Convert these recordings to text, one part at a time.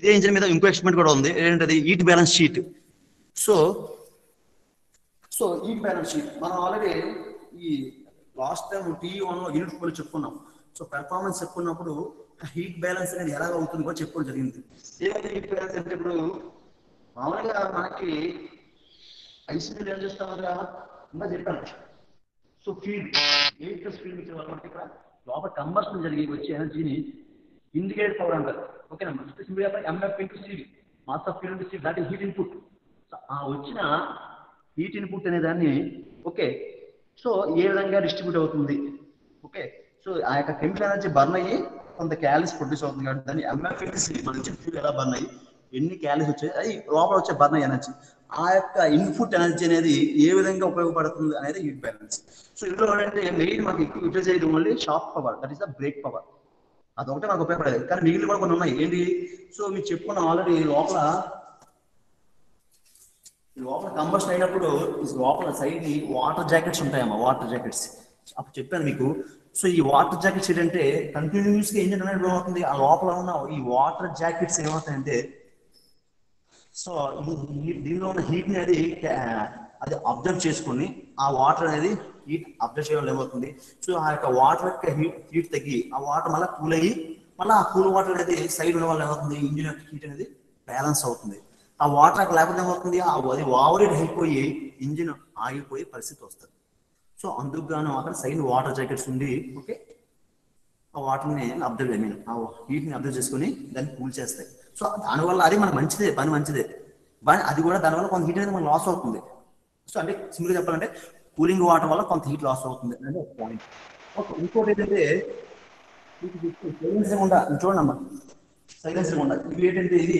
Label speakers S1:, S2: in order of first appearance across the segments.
S1: ఇదే ఇంజిన్ మీద ఇంకో ఎక్స్పెరిమెంట్ కూడా ఉంది. ఏంటది? Heat balance sheet so so heat balance sheet మనం ఆల్రెడీ ఈ లాస్ట్ టైం టీ వన్లో యూనిట్ ఫోర్ చెప్పుకున్నాం. సో పెర్ఫార్మెన్స్ చెప్పుకున్నప్పుడు హీట్ బ్యాలెన్స్ అనేది ఎలా అవుతుంది కూడా చెప్పుకోవడం జరిగింది. ఏమైంది హీట్ బ్యాలెన్స్ అంటే ఇప్పుడు మామూలుగా మనకి ఐసీయూలో ఏం చేస్తామరా ఇంకా చెప్పాను so feed eight plus feed ఇచ్చే వల్ల మనకి ఇక్కడ లోపల కంబర్షన్ జరిగి వచ్చే ఎనర్జీని ఇండికేట్ పవర్ అంటారు. ఓకేనా మీడియా గా MF into CV mass of field CV that is heat input ఆ వచ్చిన హీట్ ఇన్పుట్ అనే దాన్ని ఓకే సో ఏ విధంగా డిస్ట్రిబ్యూట్ అవుతుంది? ఓకే సో ఆ యొక్క కెమికల్ ఎనర్జీ బర్న్ అయ్యి కొంత క్యాలరీస్ ప్రొడ్యూస్ అవుతుంది కాబట్టి దాన్ని ఎంఎఫ్ ఇంటూ మన ఫ్యూల్ ఎలా బర్న్ అయ్యి ఎన్ని క్యాలరీస్ వచ్చాయి అది లోపల వచ్చే బర్న్ ఎనర్జీ ఆ యొక్క ఇన్పుట్ ఎనర్జీ అనేది ఏ విధంగా ఉపయోగపడుతుంది అనేది హీట్ బ్యాలెన్స్ సో ఇందులో ఏంటంటే మెయిన్ మనకి ఎక్కువ యూటిలైజ్ అయ్యేది only shaft power that is the brake power అదొకటే మనకు ఉపయోగపడేది. కానీ మిగిలిన కూడా కొన్ని ఉన్నాయి. ఏంటి? సో మీరు చెప్పుకున్న ఆల్రెడీ లోపల ఈ లోపల కంబస్ట్ అయినప్పుడు లోపల సైడ్ వాటర్ జాకెట్స్ ఉంటాయమ్మా వాటర్ జాకెట్స్ అప్పుడు చెప్పాను మీకు. సో ఈ వాటర్ జాకెట్స్ ఏంటంటే కంటిన్యూస్గా ఇంజిన్ అనేది ఏమవుతుంది ఆ లోపల ఉన్న ఈ వాటర్ జాకెట్స్ ఏమవుతాయంటే సో దీనిలో ఉన్న హీట్ అనేది అది అబ్జర్వ్ చేసుకుని ఆ వాటర్ అనేది హీట్ అబ్జర్వ్ చేయడం ఏమవుతుంది సో ఆ యొక్క వాటర్ యొక్క హీట్ హీట్ తగ్గి ఆ వాటర్ మళ్ళీ కూల్ అయ్యి మళ్ళీ ఆ కూల్ వాటర్ అనేది సైడ్ ఉన్న వల్ల ఏమవుతుంది? ఇంజిన్ యొక్క హీట్ అనేది బ్యాలెన్స్ అవుతుంది. ఆ వాటర్ అక్కడ లేకపోతే ఏమవుతుంది? ఆ అది ఓవరేట్ అయిపోయి ఇంజిన్ ఆగిపోయే పరిస్థితి వస్తుంది. సో అందుకు గాను అక్కడ సైడ్ వాటర్ జాకెట్స్ ఉండి ఓకే ఆ వాటర్ని అబ్జర్వ్ ఐ మీన్ ఆ హీట్ని అబ్జర్వ్ చేసుకుని దాన్ని కూల్ చేస్తాయి. సో దానివల్ల అది మనకు మంచిదే పని మంచిదే. అది కూడా దానివల్ల కొంత హీట్ అనేది మనకు లాస్ అవుతుంది. సో అంటే సింపుల్గా చెప్పాలంటే కూలింగ్ వాటర్ వల్ల కొంత హీట్ లాస్ అవుతుంది అనేది ఒక పాయింట్ ఓకే ఇంకోటి ఏంటంటే సైలెన్స్ ఉండా ఇది చూడండి అమ్మా. సైలెన్స్ ఉండా ఇది ఏంటంటే ఇది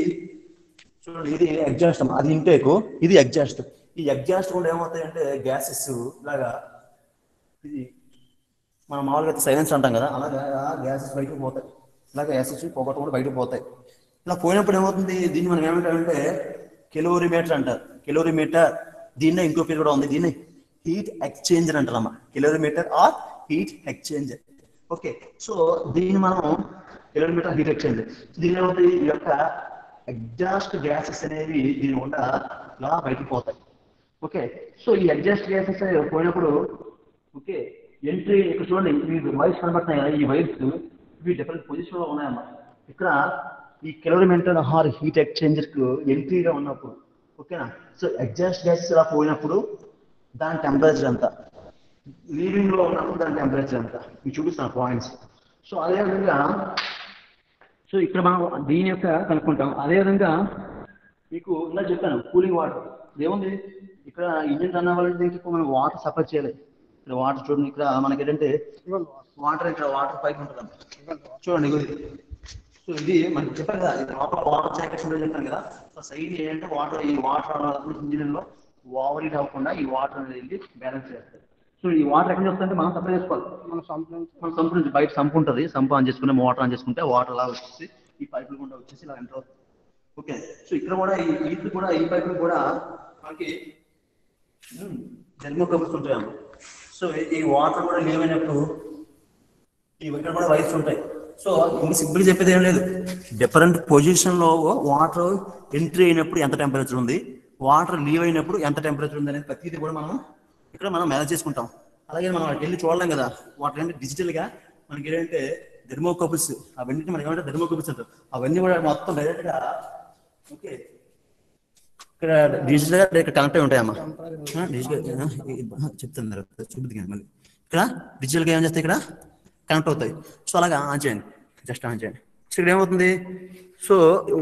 S1: చూడండి ఇది ఎగ్జాస్ట్ అమ్మా. అది ఇంటేక్ ఇది ఎగ్జాస్ట్ ఈ ఎగ్జాస్ట్ కూడా ఏమవుతాయంటే గ్యాసెస్ ఇలాగా ఇది మనం మామూలుగా సైలెన్స్ అంటాం కదా అలాగా గ్యాసెస్ బయటకు పోతాయి. ఇలాగ గ్యాసెస్ పొగట కూడా బయటకు పోతాయి. ఇలా పోయినప్పుడు ఏమవుతుంది దీన్ని మనం ఏమంటామంటే కెలోరిమీటర్ అంటారు. కెలోరిమీటర్ దీన్నే ఇంకో పేరు కూడా ఉంది దీన్ని heat exchanger అంటారమ్మా. Calorimeter or heat exchanger okay so దీన్ని మనం కిలోమీటర్ హీట్ ఎక్స్చేంజర్ దీని ఏమవుతుంది? ఈ యొక్క ఎగ్జాస్ట్ గ్యాసెస్ అనేవి దీని గుండా ఇలా బయటకు పోతాయి. ఓకే సో ఈ ఎగ్జాస్ట్ గ్యాసెస్ పోయినప్పుడు ఓకే ఎంట్రీ ఇక్కడ చూడండి మీకు వైర్స్ కనబడుతున్నాయి కదా ఈ వైర్స్ ఇవి డిఫరెంట్ పొజిషన్లో ఉన్నాయమ్మా ఇక్కడ ఈ కిలోమీటర్ హార్ హీట్ ఎక్స్చేంజర్కు ఎంట్రీగా ఉన్నప్పుడు ఓకేనా సో ఎగ్జాస్ట్ గ్యాసెస్ ఇలా పోయినప్పుడు దాని టెంపరేచర్ ఎంత? లీవింగ్లో ఉన్నప్పుడు దాని టెంపరేచర్ ఎంత? ఇవి చూపిస్తాను పాయింట్స్ సో అదే విధంగా సో ఇక్కడ మనం దీని యొక్క కనుక్కుంటాం. అదే విధంగా మీకు ఇలా చెప్పాను కూలింగ్ వాటర్ ఏముంది? ఇక్కడ ఇంజిన్ రన్ అవ్వాలంటే దీనికి మనం వాటర్ సప్లై చేయాలి ఇక్కడ వాటర్ చూడండి ఇక్కడ మనకి ఏంటంటే వాటర్ ఇక్కడ వాటర్ పైప్ ఉంటుంది చూడండి సో ఇది మనకి చెప్పాను కదా ఇది లోపల వాటర్ జాకెట్స్ ఉండే చెప్పాను కదా. సో సైడ్ ఏంటంటే వాటర్ ఈ వాటర్ ఇంజిన్లో ఓవర్ హీట్ అవ్వకుండా ఈ వాటర్ అనేది వెళ్ళి బ్యాలెన్స్ చేస్తారు. సో ఈ వాటర్ ఎక్కడ వస్తుందంటే మనం సప్లై చేసుకోవాలి.
S2: మన సంప్రదాయం
S1: మన సంపు నుంచి బయట సంపు ఉంటుంది. సంపు ఆన్ చేసుకుని మోటార్ ఆన్ చేసుకుంటే వాటర్ అలా వచ్చేసి ఈ పైపులు గుండా వచ్చేసి ఇలా ఎంటర్ అవుతుంది. ఓకే. సో ఇక్కడ కూడా ఈ ఈత్ కూడా ఈ పైపులు కూడా మనకి జన్మకబుల్స్ ఉంటాయమ్మ సో ఈ వాటర్ కూడా లేవైనప్పుడు ఈ ఇక్కడ కూడా వైర్స్ ఉంటాయి. సో ఇంక సింపుల్ చెప్పేది ఏం లేదు. డిఫరెంట్ పొజిషన్లో వాటర్ ఎంట్రీ అయినప్పుడు ఎంత టెంపరేచర్ ఉంది? వాటర్ లీవ్ అయినప్పుడు ఎంత టెంపరేచర్ ఉంది అనేది ప్రతిదీ కూడా మనం ఇక్కడ మనం మేనేజ్ చేసుకుంటాం. అలాగే మనం వెళ్ళి చూడలేం కదా వాటర్ డిజిటల్గా? మనకి ఏంటంటే థెర్మోకపుల్స్ అవన్నీ మనకి ఏమంటే థెర్మోకపుల్స్ అంటారు. అవన్నీ కూడా మొత్తం డైరెక్ట్గా ఓకే. ఇక్కడ డిజిటల్గా ఇక్కడ కనెక్ట్ అయి ఉంటాయమ్మా. డిజిటల్ చెప్తాను తర్వాత చూపుద్ది కానీ మళ్ళీ. ఇక్కడ డిజిటల్గా ఏం చేస్తాయి ఇక్కడ? కనెక్ట్ అవుతాయి. సో అలాగా ఆన్ చేయండి. జస్ట్ ఆన్ చేయండి. ఇక్కడ ఏమవుతుంది? సో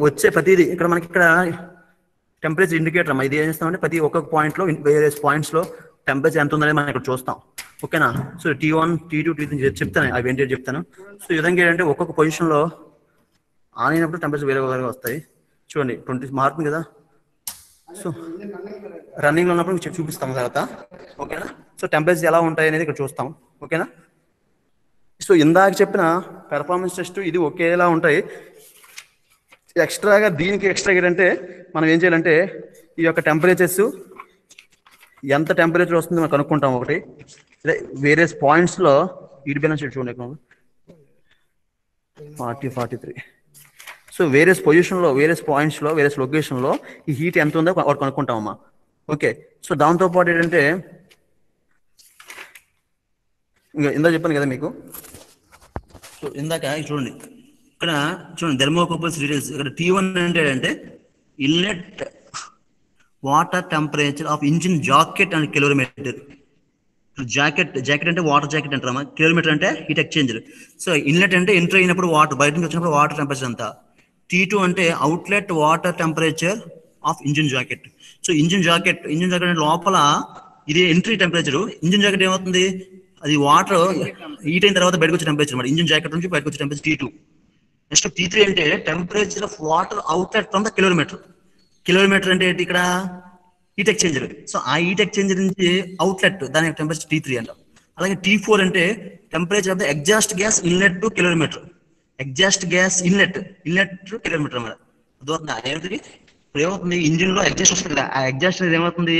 S1: వచ్చే ప్రతిదీ ఇక్కడ మనకి ఇక్కడ టెంపరేచర్ ఇండికేటర్ అమ్మా. ఇది ఏం చేస్తామంటే ప్రతి ఒక్క పాయింట్లో వేరే పాయింట్స్లో టెంపరేచర్ ఎంత ఉందనేది మనం ఇక్కడ చూస్తాం. ఓకేనా? So T one T two T three చెప్తాను. అవి ఏంటి చెప్తాను. సో ఈ విధంగా ఏంటంటే ఒక్కొక్క పొజిషన్లో ఆన్ అయినప్పుడు టెంపరేచర్ వేరే వేరేగా వస్తాయి. చూడండి ట్వంటీ మారుతుంది కదా. సో రన్నింగ్లో ఉన్నప్పుడు మీకు చూపిస్తాం తర్వాత. ఓకేనా? సో టెంపరేచర్ ఎలా ఉంటాయి అనేది ఇక్కడ చూస్తాం. ఓకేనా? సో ఇందాక చెప్పిన పెర్ఫార్మెన్స్ టెస్ట్ ఇది ఒకేలా ఉంటాయి. ఎక్స్ట్రాగా దీనికి ఎక్స్ట్రా ఏంటంటే మనం ఏం చేయాలంటే ఈ యొక్క టెంపరేచర్స్ ఎంత టెంపరేచర్ వస్తుందో మనం కనుక్కుంటాం ఒకటి. అదే వేరే పాయింట్స్లో ఈడ్ బ్యాలెన్స్ షీట్ చూడండి forty forty three so various పొజిషన్లో వేరియస్ పాయింట్స్లో వేరియస్ లొకేషన్లో ఈ హీట్ ఎంత ఉందో వాడు కనుక్కుంటామమ్మా. ఓకే సో దాంతో పాటు ఏంటంటే ఇంకా ఇందా చెప్పాను కదా మీకు. సో ఇందాక చూడండి. ఇక్కడ చూడండి థెర్మోకపుల్స్ డీటెయిల్స్ ఇక్కడ టీ వన్ అంటే అంటే inlet water temperature of engine jacket and calorimeter. Jacket jacket అంటే వాటర్ జాకెట్ అంటారమ్మా కిలోమీటర్ అంటే హీట్ ఎక్స్చేంజర్. సో ఇన్లెట్ అంటే ఎంటర్ అయినప్పుడు వాటర్ బయట నుంచి వచ్చినప్పుడు వాటర్ టెంపరేచర్ అంతా. టీ టూ అంటే outlet water temperature of engine jacket. So engine jacket engine jacket అంటే లోపల ఇది ఎంట్రీ టెంపరేచర్. ఇంజిన్ జాకెట్ ఏమవుతుంది? అది వాటర్ హీట్ అయిన తర్వాత. బయటకు వచ్చే టెంపరేచర్ ఇంజిన్ జాకెట్ నుంచి బయటకు వచ్చే temperature T two next T three అంటే temperature of water outlet from the calorimeter calorimeter అంటే ఏంటి ఇక్కడ? హీట్ ఎక్స్చేంజర్ సో ఆ హీట్ ఎక్స్చేంజర్ నుంచి అవుట్లెట్ దాని టెంపరేచర్ టీ త్రీ అంటాం. అలాగే టీ ఫోర్ అంటే temperature of the exhaust gas inlet to calorimeter exhaust gas inlet inlet to calorimeter అన్నమాట. అర్థమవుతుందా? ఏమిటి? ఇప్పుడు ఏమవుతుంది? ఇంజిన్లో ఎగ్జాస్ట్ వస్తుంది కదా. ఆ ఎగ్జాస్ట్ అనేది ఏమవుతుంది?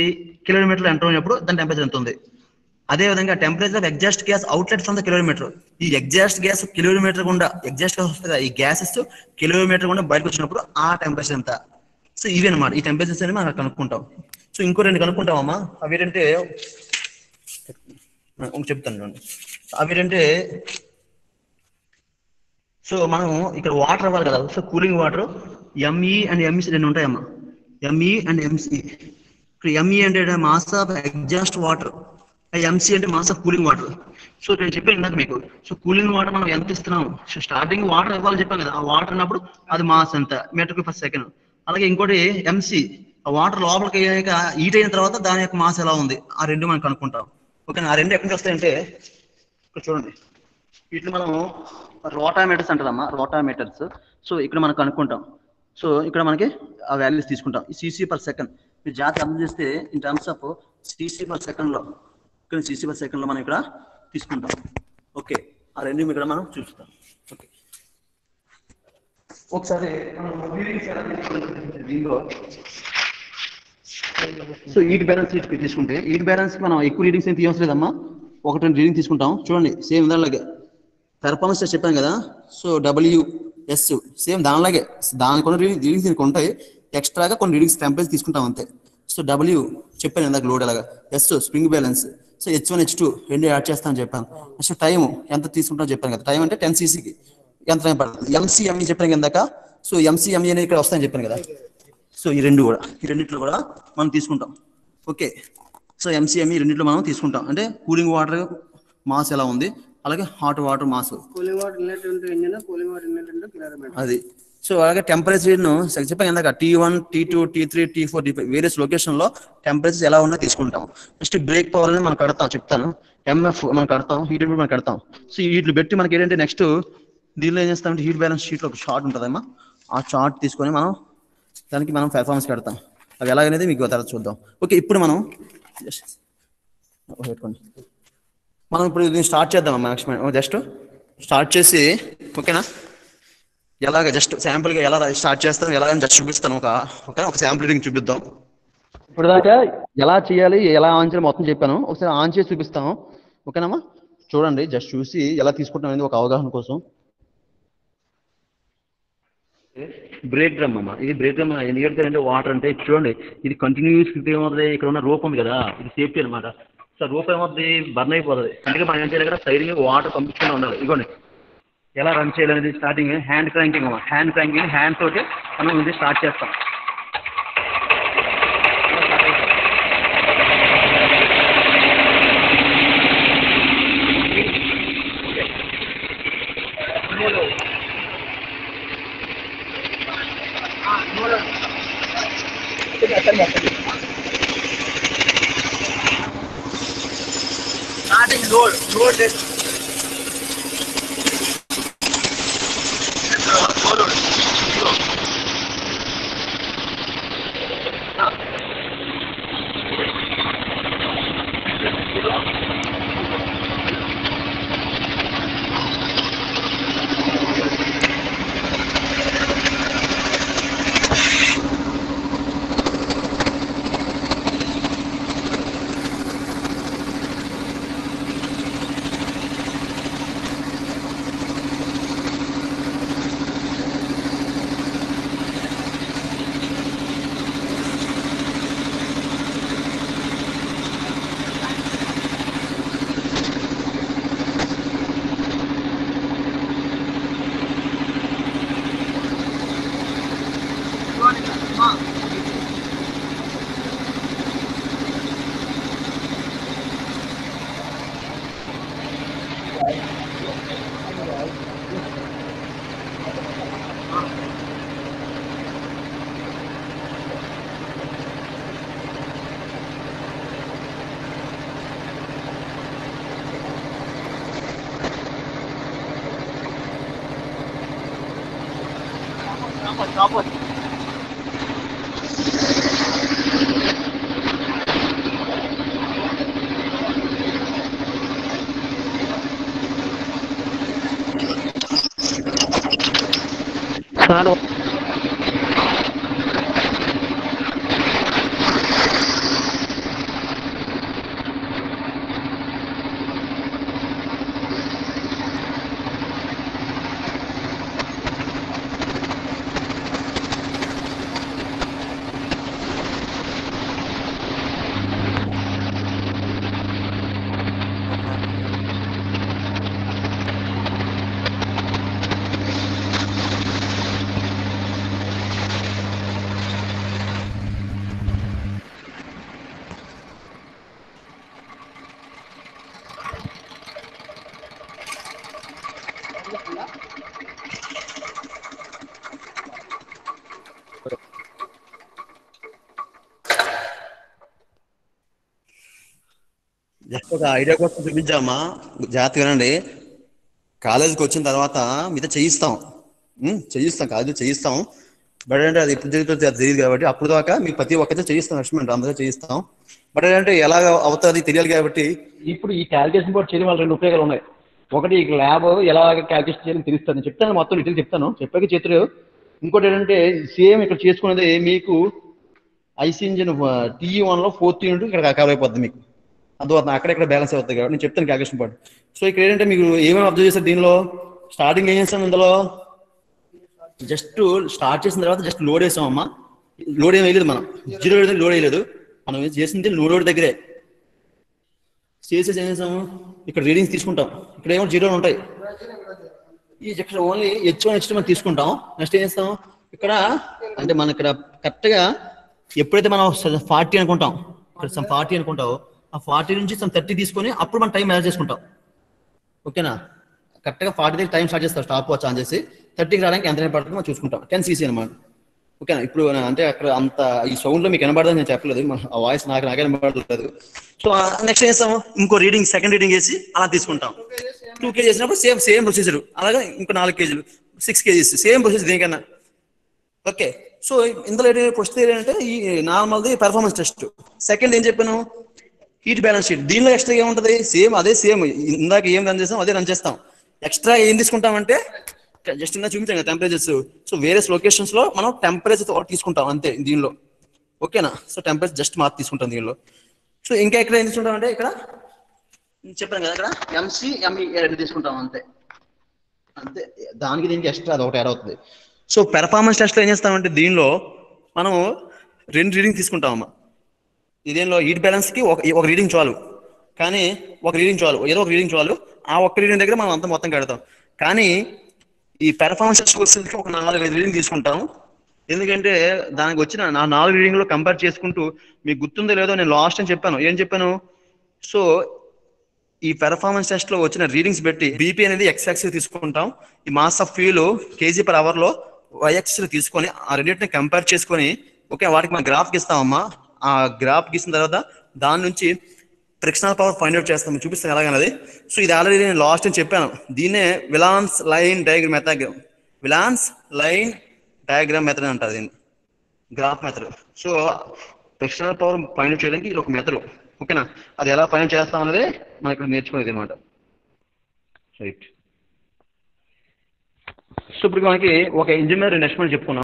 S1: కిలోమీటర్ ఎంటర్ అయినప్పుడు దాని టెంపరేచర్ ఎంత ఉంది? అదే విధంగా temperature of exhaust gas outlet from the calorimeter ఈ ఎగ్జాస్ట్ గ్యాస్ కిలోమీటర్ గుండా ఎగ్జాస్ట్ గ్యాస్ వస్తుంది కదా, ఈ గ్యాసెస్ కిలోమీటర్ గుండా బయటకు వచ్చినప్పుడు ఆ టెంపరేచర్ ఎంత? సో ఇవి అనమాట ఈ టెంపరేచర్స్ అని మనం కనుక్కుంటాం. సో ఇంకో రెండు కనుక్కుంటామమ్మా. అవి ఏంటంటే ఇంక చెప్తాను చూడండి అవి ఏంటంటే సో మనం ఇక్కడ వాటర్ అవ్వాలి కదా. So cooling water ME and MC రెండు ఉంటాయమ్మా. ఎంఈ అండ్ ఎంసీ ఇక్కడ ఎంఈ అంటే mass of exhaust water MC అంటే mass of cooling water so నేను చెప్పాను ఇందాక మీకు. సో కూలింగ్ వాటర్ మనం ఎంత ఇస్తున్నాం? సో స్టార్టింగ్ వాటర్ ఇవ్వాలి చెప్పాను కదా. ఆ వాటర్ అన్నప్పుడు అది మాస్ ఎంత? మీటర్ ఫస్ట్ సెకండ్ అలాగే ఇంకోటి ఎంసీ ఆ వాటర్ లోపలికి అయ్యాక హీట్ అయిన తర్వాత దాని యొక్క మాస్ ఎలా ఉంది? ఆ రెండు మనం కనుక్కుంటాం. ఓకే ఆ రెండు ఎక్కడికి వస్తాయంటే ఇక్కడ చూడండి. వీటిని మనం రోటామీటర్స్ అంటారమ్మా రోటామీటర్స్ సో ఇక్కడ మనం కనుక్కుంటాం. సో ఇక్కడ మనకి ఆ వాల్యూస్ తీసుకుంటాం. ఈ సీసీ పర్ సెకండ్ మీరు జాగ్రత్త అర్థం చేస్తే in terms of CC per second ఇక్కడ సీసీ పర్ సెకండ్లో మనం ఇక్కడ తీసుకుంటాం. ఓకే ఆ రెండు ఇక్కడ మనం చూస్తాం ఓకే. ఒకసారి దీనిలో సో ఈట్ బ్యాలెన్స్ షీట్ తీసుకుంటే ఈట్ బ్యాలెన్స్ మనం ఎక్కువ రీడింగ్స్ ఏం తీయవసరం లేదమ్మా ఒకటి రెండు రీడింగ్ తీసుకుంటాం. చూడండి సేమ్ దానిలాగే. పెర్ఫార్మెన్స్ చెప్పాను కదా. సో డబ్ల్యూ ఎస్ సేమ్ దానిలాగే. దానికి కొన్ని రీడింగ్స్ దీనికి ఉంటాయి. ఎక్స్ట్రాగా కొన్ని రీడింగ్స్ టెంపరేచర్ తీసుకుంటాం అంతే. సో డబ్ల్యూ చెప్పాను ఇందాక లోడ్ అలాగా. S spring balance so H one H two రెండు యాడ్ చేస్తానని చెప్పాను. నెక్స్ట్ టైం ఎంత తీసుకుంటామో చెప్పాను కదా. టైం అంటే టెన్ సీసీకి ఎంత టైం పడుతుంది? ఎంసీఎంఈ చెప్పాను ఇందాక. సో ఎంసీఎంఈ అనేది ఇక్కడ వస్తాయని చెప్పాను కదా. సో ఈ రెండు కూడా. ఈ రెండిట్లో కూడా మనం తీసుకుంటాం. ఓకే సో ఎంసీఎంఈ రెండిట్లో మనం తీసుకుంటాం. అంటే కూలింగ్ వాటర్ మాస్ ఎలా ఉంది? అలాగే hot water mass
S2: cooling water
S1: అది. సో అలాగే టెంపరేచర్ను చెప్పాను ఇందాక T one T two T three T four various లొకేషన్లో టెంపరేచర్ ఎలా ఉన్నా తీసుకుంటాం నెక్స్ట్ బ్రేక్ పవర్ అనేది మనం కడతాం చెప్తాను. ఎంఎఫ్ మనం కడతాం హీట్ మనం కడతాం. సో వీటిని పెట్టి మనకి ఏంటంటే నెక్స్ట్ దీనిలో ఏం చేస్తామంటే హీట్ బ్యాలెన్స్ షీట్లో ఒక షార్ట్ ఉంటుందమ్మా. ఆ షార్ట్ తీసుకొని మనం దానికి మనం పెర్ఫార్మెన్స్ కడతాం. అవి ఎలాగనేది మీకు తర్వాత చూద్దాం. ఓకే ఇప్పుడు మనం పెట్టుకోండి. మనం ఇప్పుడు దీన్ని స్టార్ట్ చేద్దాం మ్యాక్సిమం జస్ట్ స్టార్ట్ చేసి ఓకేనా? ఎలాగ జస్ట్ శాంపుల్గా ఎలా స్టార్ట్ చేస్తాం ఎలా జస్ట్ చూపిస్తాను. ఒక ఓకే ఒక శాంపుల్ రీడింగ్ చూపిద్దాం. ఇప్పుడు దాకా ఎలా చేయాలి ఎలా ఆన్ చేయాలి మొత్తం చెప్పాను. ఒకసారి ఆన్ చేసి చూపిస్తాను. ఓకేనమ్మా? చూడండి జస్ట్ చూసి ఎలా తీసుకుంటాం అనేది ఒక అవగాహన కోసం. బ్రేక్ డ్రమ్ అమ్మా. ఇది బ్రేక్ డ్రమ్ ఎందుకంటే వాటర్ అంటే చూడండి ఇది కంటిన్యూస్ ఏమవుతుంది ఇక్కడ ఉన్న రూప్ ఉంది కదా. ఇది సేఫ్టీ అనమాట సో రూప్ ఏమవుతుంది? బర్న్ అయిపోతుంది. అందుకే మనం ఏం చేయాలి సైడ్ వాటర్ పంపించుకుని ఉండాలి. ఇగోండి ఎలా రన్ చేయాలనేది starting hand cranking hand cranking hand తోటి మనం ఇది స్టార్ట్ చేస్తాం. Starting load load
S3: pues no,
S4: pues ఒక ఐడియా కోసం చూపించామా? జాగ్రత్తగా వినండి. కాలేజీకి వచ్చిన తర్వాత మీతో చేయిస్తాం. చేయిస్తాం. కాదు చేయిస్తాం. బట్ అంటే అది ఎప్పుడు జరిగితే అది తెలియదు కాబట్టి అప్పుడు దాకా మీకు ప్రతి ఒక్కరితో చేయిస్తాం లక్ష్మణ్ అందరూ చేయిస్తాం. బట్ ఏంటంటే ఎలా అవుతుంది తెలియాలి కాబట్టి.
S1: ఇప్పుడు ఈ క్యాలిక్యులేషన్ బోర్డ్ చేయడం వల్ల రెండు ఉపయోగాలు ఉన్నాయి. ఒకటి ఈ ల్యాబ్ ఎలా క్యాలిక్యులేషన్ చేయాలని తెలుస్తాను చెప్తాను మొత్తం డీటెయిల్ చెప్తాను. చెప్పాక చేతులు. ఇంకోటి ఏంటంటే సేమ్ ఇక్కడ చేసుకునేది మీకు ఐసీ ఇంజిన్ టీఈ వన్లో ఫోర్త్ యూనిట్ ఇక్కడ కవర్ అయిపోద్ది మీకు. అందువల్ల అక్కడెక్కడ బ్యాలెన్స్ అవుతుంది కాబట్టి నేను చెప్తాను క్యాల్కులేషన్ బోర్డ్ సో ఇక్కడ ఏంటంటే మీకు ఏమేమి అబ్జర్వ్ చేస్తారు దీనిలో? స్టార్టింగ్ ఏం చేస్తాం ఇందులో? జస్ట్ స్టార్ట్ చేసిన తర్వాత జస్ట్ లోడ్ వేసామమ్మా లోడ్ ఏం వేయలేదు మనం. జీరో లోడ్ వేయలేదు. మనం ఏం చేసింది లోడ్ దగ్గరే. చేసేసి ఏం చేసాము? ఇక్కడ రీడింగ్స్ తీసుకుంటాం. ఇక్కడ ఏమో జీరో ఉంటాయి. ఈ ఇక్కడ ఓన్లీ హెచ్ వన్ హెచ్ మనం తీసుకుంటాం. నెక్స్ట్ ఏం చేస్తాం ఇక్కడ అంటే మనం ఇక్కడ కరెక్ట్గా ఎప్పుడైతే మనం ఫార్టీ అనుకుంటాం. ఇక్కడ సమ్ ఫార్టీ అనుకుంటావు ఆ ఫార్టీ నుంచి సమ్ థర్టీ తీసుకొని అప్పుడు మనం టైం మేనేజ్ చేసుకుంటాం. ఓకేనా? కరెక్ట్గా ఫార్టీ దగ్గర టైం స్టార్ట్ చేస్తాం. స్టాప్ వాచ్ ఆన్ చేసి థర్టీకి రావడానికి ఎంత టైం పడుతుందో మనం చూసుకుంటాం. టెన్ సీసీ అనమాట ఓకేనా? ఇప్పుడు అంటే అక్కడ అంత ఈ సౌండ్లో మీకు వినబడదని నేను చెప్పలేదు. ఆ వాయిస్ నాకు నాకే వినబడలేదు. సో నెక్స్ట్ చేస్తాము? ఇంకో రీడింగ్ సెకండ్ రీడింగ్ చేసి అలా తీసుకుంటాం. టూ కేజీ చేసినప్పుడు సేమ్ సేమ్ ప్రొసీజర్ అలాగే ఇంకో నాలుగు కేజీలు సిక్స్ కేజీస్ సేమ్ ప్రొసీజర్ దేనికన్నా. ఓకే. సో ఇందులో ఏంటంటే ఏంటంటే ఈ నార్మల్ది పెర్ఫార్మెన్స్ టెస్ట్ సెకండ్ ఏం చెప్పాను? Heat balance sheet. దీనిలో ఎక్స్ట్రా ఏముంటది? సేమ్ అదే సేమ్. ఇందాక ఏం రన్ చేస్తాం అదే రన్ చేస్తాం. ఎక్స్ట్రా ఏం తీసుకుంటామంటే జస్ట్ ఇందా చూపించాం టెంపరేచర్స్ సో వేరియస్ లొకేషన్స్లో మనం టెంపరేచర్ తీసుకుంటాం అంతే దీనిలో. ఓకేనా సో టెంపరేచర్ జస్ట్ మార్క్ తీసుకుంటాం దీనిలో. సో ఇంకా ఎక్కడ ఏం తీసుకుంటాం అంటే ఇక్కడ? చెప్పాను కదా ఇక్కడ? ఎంసీ ఎంఈ రెండు తీసుకుంటాం అంతే. అంతే. దానికి దీనికి ఎక్స్ట్రా అది ఒకటి యాడ్ అవుతుంది. సో పెర్ఫార్మెన్స్ టెస్ట్లో ఏం చేస్తామంటే దీనిలో మనం రెండు రీడింగ్ తీసుకుంటామమ్మా ఇదేంలో హీట్ బ్యాలెన్స్కి ఒక ఒక రీడింగ్ చాలు. కానీ ఒక రీడింగ్ చాలు. ఏదో ఒక రీడింగ్ చాలు. ఆ ఒక్క రీడింగ్ దగ్గర మనం అంత మొత్తం కడతాం. కానీ ఈ పెర్ఫార్మెన్స్ టెస్ట్ ఒక నాలుగు ఐదు రీడింగ్ తీసుకుంటాం. ఎందుకంటే దానికి వచ్చిన నా నాలుగు రీడింగ్లో కంపేర్ చేసుకుంటూ మీకు గుర్తుందో లేదో నేను లాస్ట్ అని చెప్పాను. ఏం చెప్పాను? సో ఈ పెర్ఫార్మెన్స్ టెస్ట్లో వచ్చిన రీడింగ్స్ పెట్టి బీపీ అనేది ఎక్స్ యాక్సిస్ తీసుకుంటాం. ఈ mass of fuel KG per అవర్లో వైఎక్స్ తీసుకొని ఆ రెండింటిని కంపేర్ చేసుకొని ఓకే వాటికి మనం గ్రాఫ్ ఇస్తామమ్మా. ఆ గ్రాఫ్ గీసిన తర్వాత దాని నుంచి ఫ్రిక్షనల్ పవర్ ఫైండ్ అవుట్ చేస్తాం. చూపిస్తాను ఎలాగన్నది సో ఇది ఆల్రెడీ నేను లాస్ట్ అని చెప్పాను. దీన్నే Willans line diagram method Willans line diagram method అంటారు దీన్ని. Graph method so frictional power find out చేయడానికి ఇది ఒక మెథడ్ ఓకేనా అది ఎలా ఫైండ్ చేస్తాం అనేది మనం ఇక్కడ నేర్చుకునేది అనమాట రైట్ సో ఇప్పుడు మనకి ఒక ఇంజనీర్ నెక్స్ట్ మనం చెప్పుకున్నాం